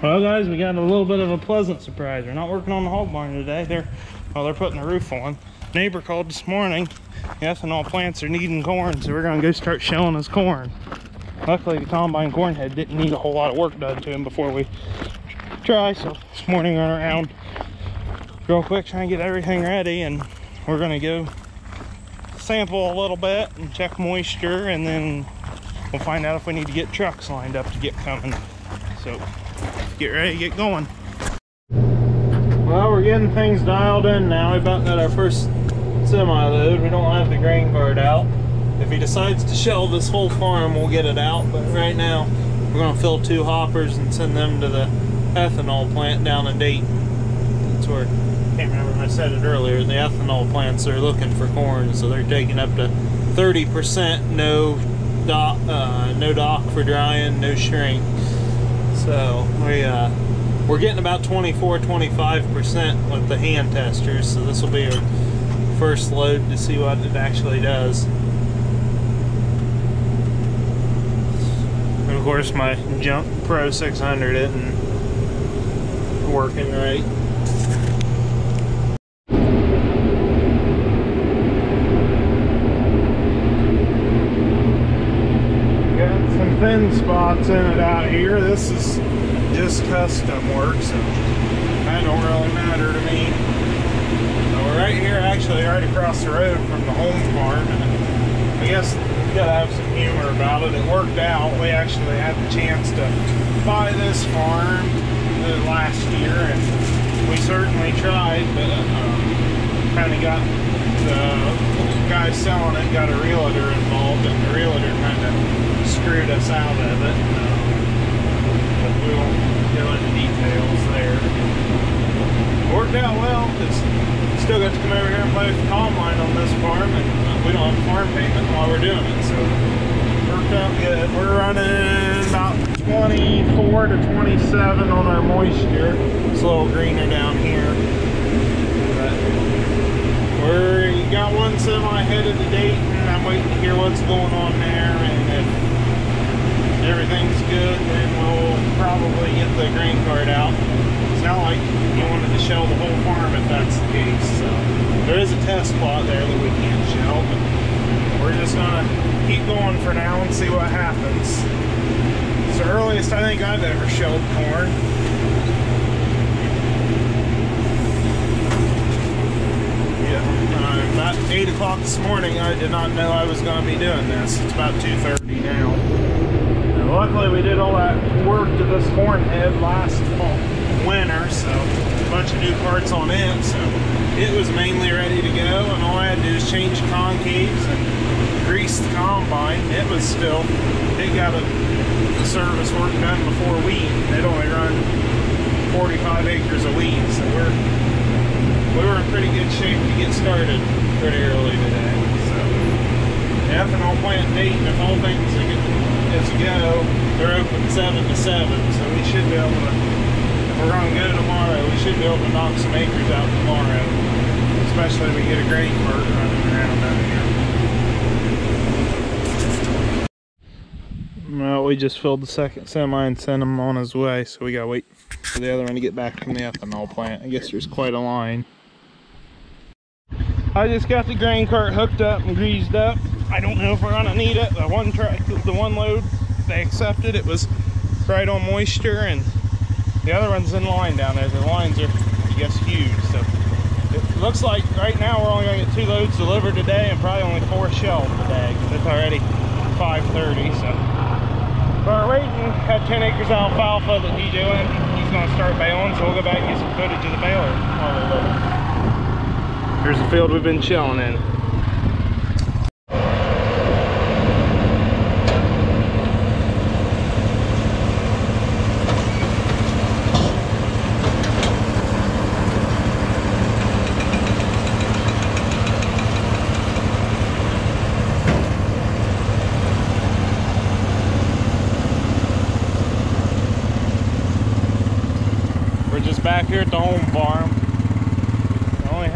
Well, guys, we got a little bit of a pleasant surprise. We're not working on the hog barn today. They're, well, they're putting the roof on. Neighbor called this morning. The ethanol plants are needing corn, so we're gonna go start shelling his corn. Luckily, the combine corn head didn't need a whole lot of work done to him before we try. So this morning, run around real quick, try and get everything ready, and we're gonna go sample a little bit and check moisture, and then we'll find out if we need to get trucks lined up to get coming. So get ready, to get going. Well, we're getting things dialed in now. We about got our first semi-load. We don't have the grain cart out. If he decides to shell this whole farm, we'll get it out. But right now, we're gonna fill two hoppers and send them to the ethanol plant down in Dayton. That's where, I can't remember if I said it earlier, the ethanol plants are looking for corn. So they're taking up to 30% no dock, uh, no dock for drying, no shrink. So we, uh, we're getting about 24, 25% with the hand testers. So this will be our first load to see what it actually does. And of course my Jump Pro 600 isn't working right. Got some thin spots in it out here. This is just custom work, so that don't really matter to me. So we're right here, actually right across the road from the home farm, and I guess you gotta have some humor about it. It worked out. We actually had the chance to buy this farm uh, last year, and we certainly tried, but um, kind of got the guy selling it got a realtor involved, and the realtor kind of screwed us out of it. Um, but we won't go into details there. Worked out well because still got to come over here and play with the combine on this farm, and uh, we don't have farm payment while we're doing it, so worked out good. We're running about 24 to 27 on our moisture. It's a little greener down here. We're got one semi headed to Dayton. I'm waiting to hear what's going on there, and if everything's good, then we'll probably get the grain cart out. It's not like you wanted to shell the whole farm if that's the case. So there is a test plot there that we can't shell, but we're just gonna keep going for now and see what happens. It's the earliest I think I've ever shelled corn. Yeah, uh, about 8 o'clock this morning, I did not know I was going to be doing this. It's about 2.30 now. And luckily, we did all that work to this corn head last fall, winter, so a bunch of new parts on it, so it was mainly ready to go, and all I had to do is change concaves and grease the combine. It was still, it got a, the service work done before wheat. It only run 45 acres of wheat, so we're we were in pretty good shape to get started pretty early today. So ethanol plant Dayton, if all things as a go, they're open seven to seven, so we should be able to. If we're going to go tomorrow, we should be able to knock some acres out tomorrow, especially if we get a grain cart running around out here. Well, we just filled the second semi and sent him on his way, so we gotta wait for the other one to get back from the ethanol plant. I guess there's quite a line. I just got the grain cart hooked up and greased up. I don't know if we're gonna need it. The one truck, the one load they accepted, it was right on moisture, and the other one's in line down there. The lines are, I guess, huge. So it looks like right now we're only gonna get two loads delivered today, and probably only four shelled today because it's already 5:30. So we're waiting. Had 10 acres of alfalfa that DJ went. He's gonna start baling, so we'll go back and get some footage of the baler. Here's the field we've been chilling in. We're just back here at the home farm. Only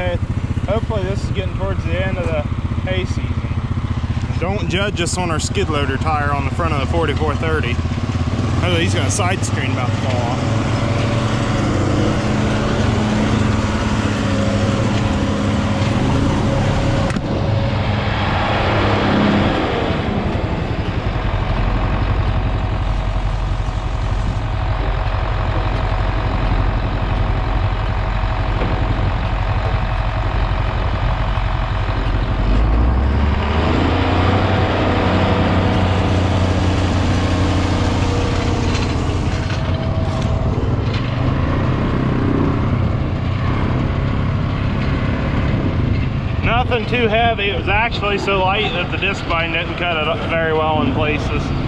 hopefully this is getting towards the end of the hay season. Don't judge us on our skid loader tire on the front of the 4430. Oh, he's got a side screen about to fall off. Nothing too heavy. It was actually so light that the discbine didn't cut it up very well in places.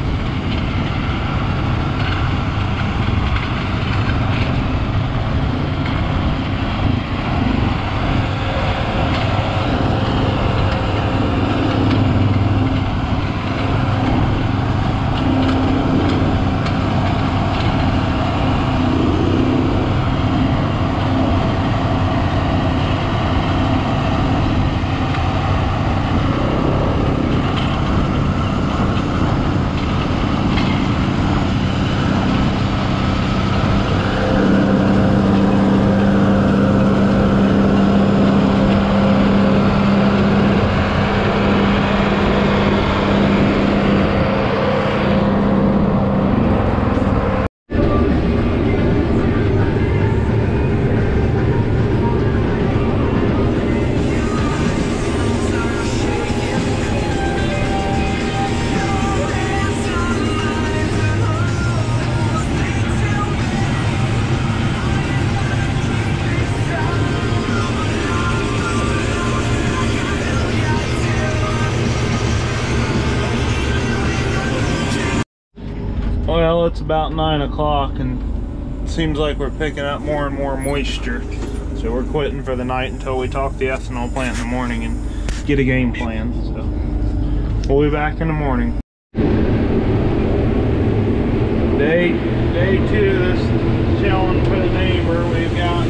It's about nine o'clock and seems like we're picking up more and more moisture. So we're quitting for the night until we talk the ethanol plant in the morning and get a game plan. So we'll be back in the morning. Day day two, this chilling for the neighbor. We've got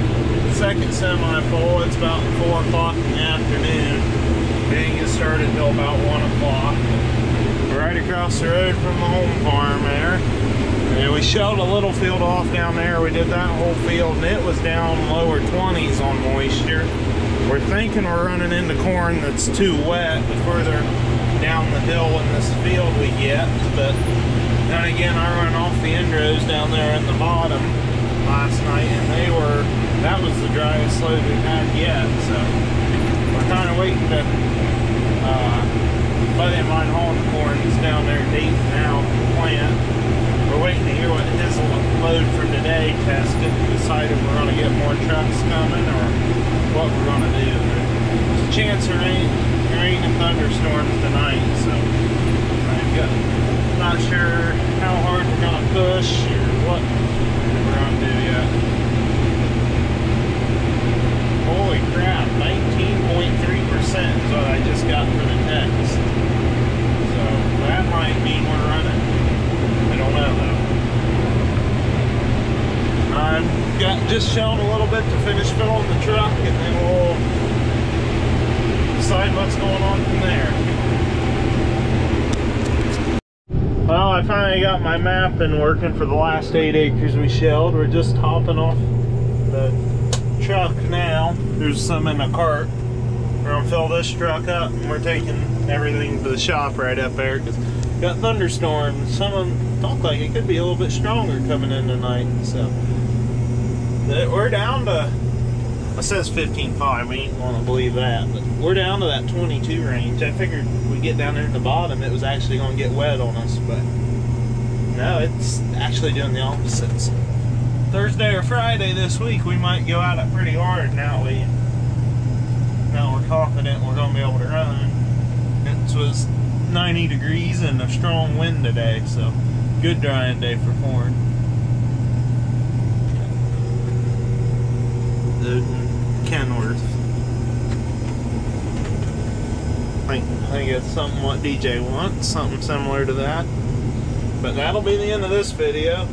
second semi full. It's about four o'clock in the afternoon. Didn't get started until about one o'clock right across the road from the home farm there. And we shelled a little field off down there. We did that whole field and it was down lower 20s on moisture. We're thinking we're running into corn that's too wet the further down the hill in this field we get. But then again, I run off the endrows down there in the bottom last night and they were, that was the driest load we've had yet. So we're kind of waiting to uh, buddy of mine hauling corn. He's down there deep now plant. We're waiting to hear what his load for today tested to decide if we're going to get more trucks coming or what we're going to do. There's a chance of rain, rain and thunderstorms tonight, so I'm not sure how hard we're going to push or what we're going to do yet. Holy crap, 19.3% is what I just got for the text that might mean we're running. I don't know though. I've got just shown a little bit to finish filling the truck and then we'll decide what's going on from there. Well, I finally got my map and working for the last eight acres we shelled. We're just hopping off the truck now. There's some in the cart. We're gonna fill this truck up and we're taking everything to the shop right up there because got thunderstorms. Some of them talk like it could be a little bit stronger coming in tonight. So we're down to. It says 15.5. We ain't gonna believe that, but we're down to that 22 range. I figured we get down there at the bottom, it was actually to get wet on us, but no, it's actually doing the opposites. Thursday or Friday this week, we might go at it pretty hard. Now we, now we're confident we're to be able to run. It was 90 degrees and a strong wind today, so good drying day for corn. Kenworth. I think it's something what DJ wants, something similar to that. But that'll be the end of this video.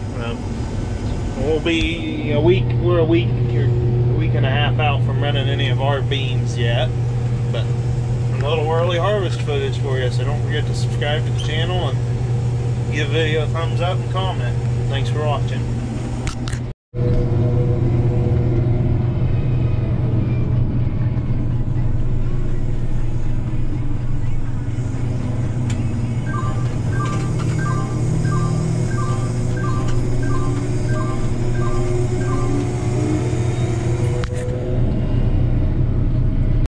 We'll be a week, we're a week, a week and a half out from running any of our beans yet. But a little early harvest footage for you, so don't forget to subscribe to the channel and give the video a thumbs up and comment. Thanks for watching.